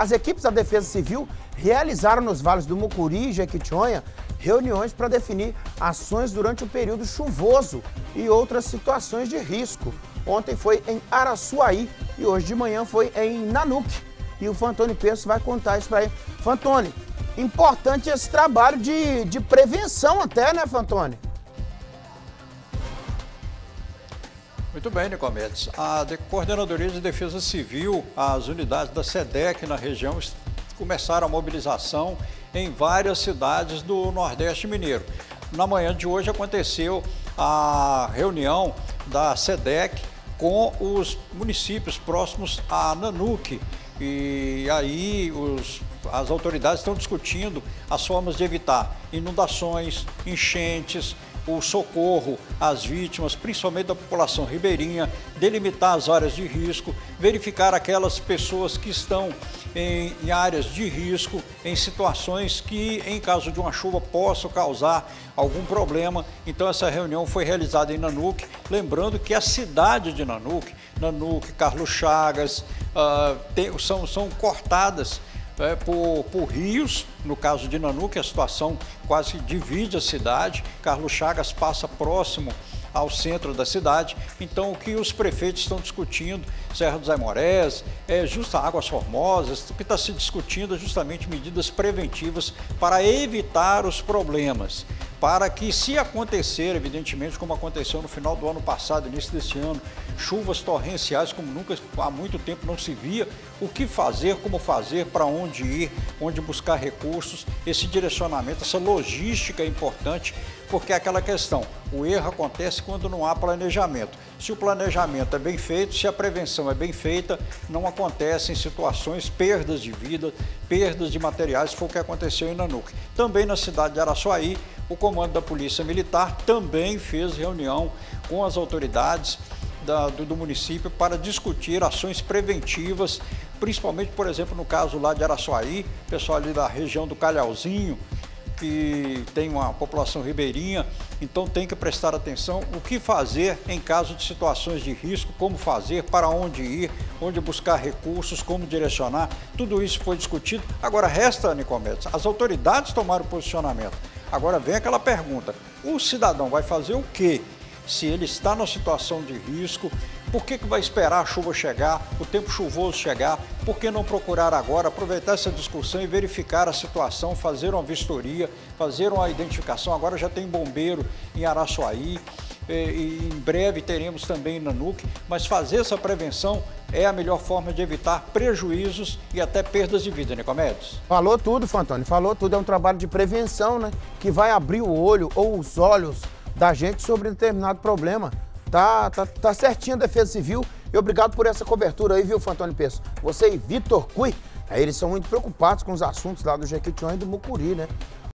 As equipes da Defesa Civil realizaram nos vales do Mucuri e Jequitinhonha reuniões para definir ações durante o período chuvoso e outras situações de risco. Ontem foi em Araçuaí e hoje de manhã foi em Nanuc. E o Fantoni Penso vai contar isso para aí. Fantoni, importante esse trabalho de, de prevenção até, né, Fantoni? Muito bem, Nicomedes. A Coordenadoria de Defesa Civil, as unidades da SEDEC na região começaram a mobilização em várias cidades do Nordeste Mineiro. Na manhã de hoje aconteceu a reunião da SEDEC com os municípios próximos a Nanuque. E aí os, as autoridades estão discutindo as formas de evitar inundações, enchentes, o socorro às vítimas, principalmente da população ribeirinha, delimitar as áreas de risco, verificar aquelas pessoas que estão em, em, áreas de risco, em situações que, em caso de uma chuva, possam causar algum problema. Então, essa reunião foi realizada em Nanuque, lembrando que a cidade de Nanuque, Nanuque, Carlos Chagas, uh, tem, são, são cortadas é, por, por, rios, no caso de Nanuque, a situação quase divide a cidade, Carlos Chagas passa próximo ao centro da cidade. Então, o que os prefeitos estão discutindo, Serra dos Aimorés, é, Justa Águas Formosas, o que está se discutindo é justamente medidas preventivas para evitar os problemas para que, se acontecer, evidentemente, como aconteceu no final do ano passado, início deste ano, chuvas torrenciais como nunca há muito tempo não se via, o que fazer, como fazer, para onde ir, onde buscar recursos, esse direcionamento, essa logística é importante, porque é aquela questão, o erro acontece quando não há planejamento. Se o planejamento é bem feito, se a prevenção é bem feita, não acontecem situações, perdas de vida, perdas de materiais, foi o que aconteceu em Nanuque. Também na cidade de Araçuaí, o comando da Polícia Militar também fez reunião com as autoridades da, do, do, município para discutir ações preventivas, principalmente, por exemplo, no caso lá de Araçuaí, pessoal ali da região do Calhauzinho, que tem uma população ribeirinha, então tem que prestar atenção o que fazer em caso de situações de risco, como fazer, para onde ir, onde buscar recursos, como direcionar, tudo isso foi discutido. Agora resta, Nicomedes, as autoridades tomaram posicionamento. Agora vem aquela pergunta, o cidadão vai fazer o quê? Se ele está numa situação de risco, por que, que vai esperar a chuva chegar, o tempo chuvoso chegar? Por que não procurar agora, aproveitar essa discussão e verificar a situação, fazer uma vistoria, fazer uma identificação? Agora já tem bombeiro em Araçuaí, e em breve teremos também em Nanuque, mas fazer essa prevenção é a melhor forma de evitar prejuízos e até perdas de vida, Nicomedes. Falou tudo, Fantoni, falou tudo. É um trabalho de prevenção, né? Que vai abrir o olho ou os olhos da gente sobre determinado problema. Tá, tá, tá certinho a Defesa Civil e obrigado por essa cobertura aí, viu, Fantônio Peço? Você e Vitor Cui, eles são muito preocupados com os assuntos lá do Jequitinhonha e do Mucuri, né?